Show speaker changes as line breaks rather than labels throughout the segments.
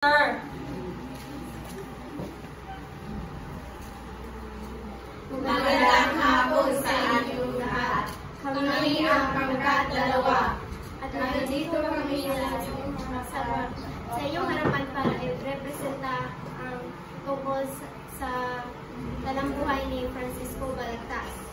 Sir.
Magandang hapon sa inyong lahat. Kami ang pangkat dalawa.
At nandito kami sa, sa, iyong harapan para i-representa ang tungkol sa talambuhay ni Francisco Balagtas.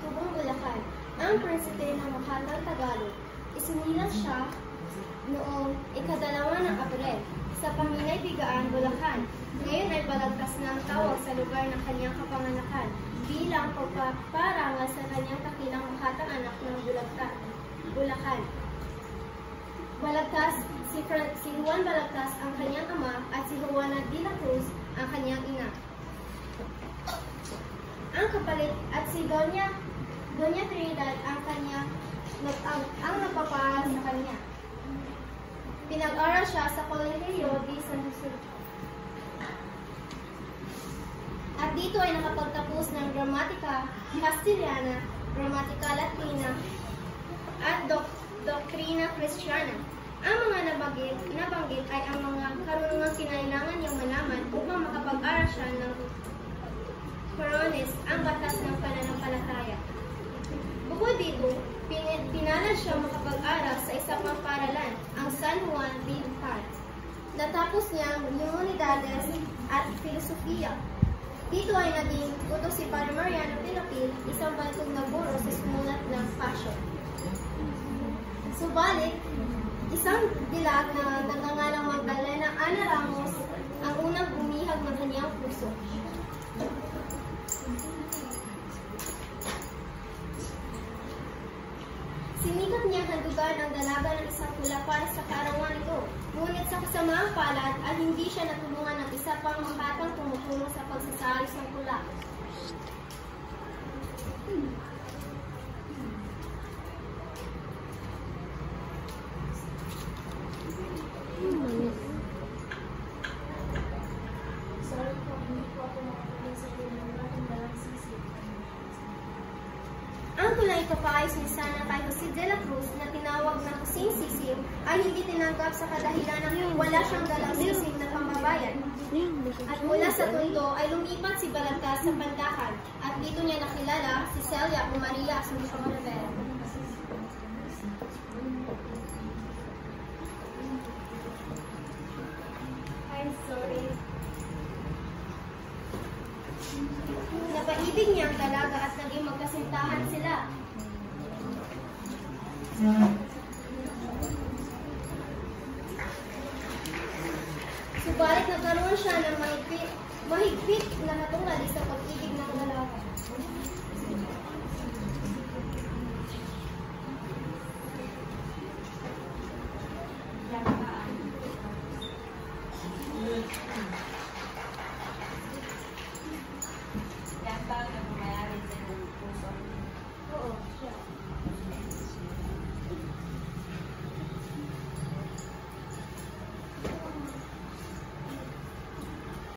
Tubong Bulacan. Ang prinsipe ng Makatang Tagalog. Isinilang siya noong ikadalawa ng Abril sa Paminay Bigaan, Bulacan. Ngayon ay balagtas na ang tawag sa lugar ng kanyang kapanganakan bilang pagpaparangal sa kanyang kakilang makatang anak ng Bulagta, Bulacan. Balagtas, si, Fran- si Juan Balagtas ang kanyang ama at si Juana de la Cruz ang kanyang ina. Ang kapalit at si Doña Doña Trinidad ang kanya ang, ang nagpapaaral sa kanya. Pinag-aral siya sa Colegio de San Jose. At dito ay nakapagtapos ng Gramatika Castellana, Gramatika Latina, at Dok- Doktrina Kristiyana. Ang mga nabanggit, nabanggit ay ang mga karunungang kinailangan niyang malaman upang makapag-aral siya ng Coronis, ang batas ng pananampalataya. Bukod dito, pinalad siya makapag-aral sa isa pang paralan, ang San Juan Paz. Natapos niya ang Humanidades at Filosofiya. Dito ay naging utos si Padre Mariano Pilapil, isang bantog na sa sumulat ng Passion. Subalit, isang dilag na nagngangalang Magdalena Ana Ramos ang unang bumihag ng kanyang puso. Sinikap niya handugan ang dalaga ng isang tula para sa kaarawan ito. Ngunit sa kasamaang palad ay hindi siya natulungan ng isa pang makatang tumutulong sa pagsasayos ng tula.
Sorry
Ang tulay ipapayos ni Sana kay Jose de la Cruz na tinawag na Kusing Sisim ay hindi tinanggap sa kadahilan ng wala siyang dalang sisim na pambabayan. At mula sa tundo ay lumipat si Balagtas sa Pandakan at dito niya nakilala si Celia o Maria Asuncion Rivera. I'm sorry. Napaibig niya ang dalaga at naging magkasintahan sila. Subalit nagkaroon siya ng mahigpit, mahigpit na katunggali sa.